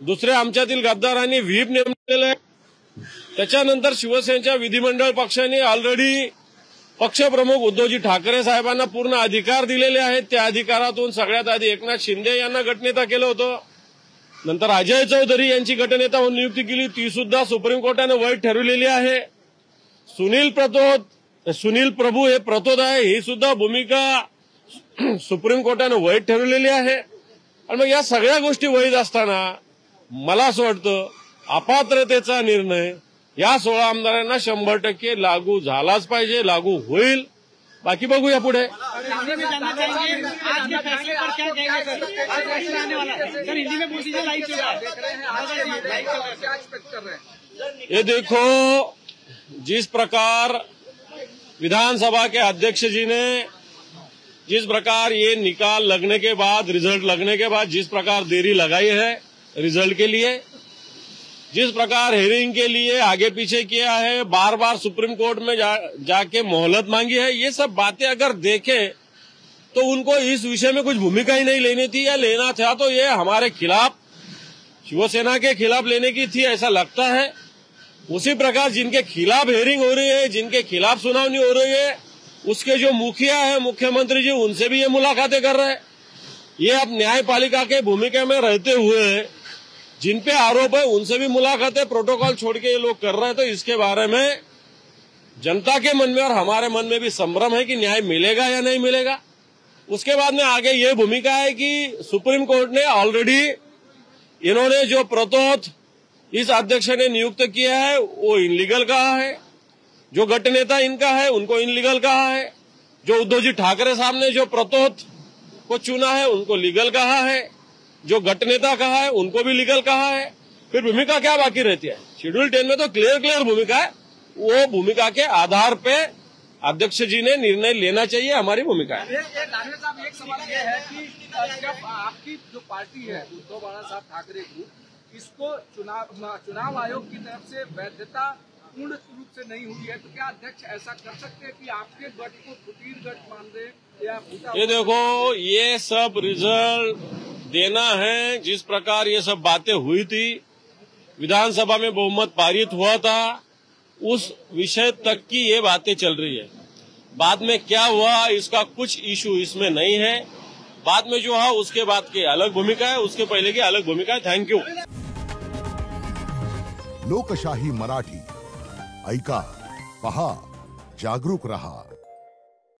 दुसरे आमच्यातील गद्दारांनी व्हीप नेमलेलं आहे. त्याच्यानंतर शिवसेनेच्या विधिमंडळ पक्षाने ऑलरेडी पक्षप्रमुख उद्धवजी ठाकरे साहेबांना पूर्ण अधिकार दिलेले आहेत. त्या अधिकारातून सगळ्यात आधी एकनाथ शिंदे यांना गटनेता केलं होतं. नंतर अजय चौधरी यांची गटनेता म्हणून नियुक्ती केली. ती सुद्धा सुप्रीम कोर्टाने वैध ठरवलेली आहे. सुनील प्रतोद सुनील प्रभू हे प्रतोद आहे. ही सुद्धा भूमिका सुप्रीम कोर्टाने वैध ठरवलेली आहे. आणि मग या सगळ्या गोष्टी वैध असताना मला असं निर्णय या सोळा आमदारांना शंभर टक्के लागू पाहिजे, लागू होईल. बाकी बघूया ये देखो, जिस प्रकार विधानसभा के अध्यक्ष जी ने, जिस प्रकार ये निकाल लगने के बाद, रिज़ल्ट लगने के बाद, जिस प्रकार देरी लगाई है रिज़ल्ट के लिए जिस प्रकार हेयरिंग के लिए आगे पीछे किया है बार बार सुप्रीम कोर्ट में जा, जाके मोहलत मांगी है ये सब बातें अगर देखें तो उनको इस विषय में कुछ भूमिका ही नहीं लेनी थी या लेना था तो ये हमारे खिलाफ शिवसेना के खिलाफ लेने की थी ऐसा लगता है। उसी प्रकार जिनके खिलाफ हेयरिंग हो रही है जिनके खिलाफ सुनावनी हो रही है उसके जो मुखिया है मुख्यमंत्री जी उनसे भी ये मुलाकातें कर रहे हैं। ये अब न्यायपालिका के भूमिका में रहते हुए जिन पे आरोप है, उनसे भी मुलाकातें प्रोटोकॉल छोड़ के ये लोग कर रहे हैं तो इसके बारे में जनता के मन में और हमारे मन में भी संभ्रम है कि न्याय मिलेगा या नहीं मिलेगा। उसके बाद में आगे ये भूमिका है कि सुप्रीम कोर्ट ने ऑलरेडी इन्होंने जो प्रतोत इस अध्यक्ष ने नियुक्त किया है, वो इनलीगल कहा है। जो गट नेता इनका है, उनको इनलीगल कहा है। जो उद्धव जी ठाकरे साहब ने जो प्रतोत को चुना है, उनको लीगल कहा है। जो गट नेता कहा है उनको भी लीगल कहा है। फिर भूमिका क्या बाकी रहती है? शेड्यूल टेन में तो क्लियर क्लियर भूमिका है। वो भूमिका के आधार पे अध्यक्ष जी ने निर्णय लेना चाहिए हमारी भूमिका है। ये ये दानवे साहब एक सवाल ये है कि जब आपकी जो पार्टी है उद्धव बाला साहब ठाकरे ग्रुप इसको चुनाव चुनाव आयोग की तरफ़ से वैधता पूर्ण रूप से नहीं हुई है तो क्या अध्यक्ष ऐसा कर सकते हैं कि आपके गठ को फुटीर गठ मान दे या ये देखो ये सब रिज़ल्ट देना है। जिस प्रकार ये सब बातें हुई थी, विधानसभा में बहुमत पारित हुआ था, उस विषय तक की ये बातें चल रही है। बाद में क्या हुआ, इसका कुछ इशू इसमें नहीं है। बाद में जो है उसके बाद की अलग भूमिका है, उसके पहले की अलग भूमिका है। थैंक यू लोकशाही मराठी, ऐका, पहा, जागरूक रहा।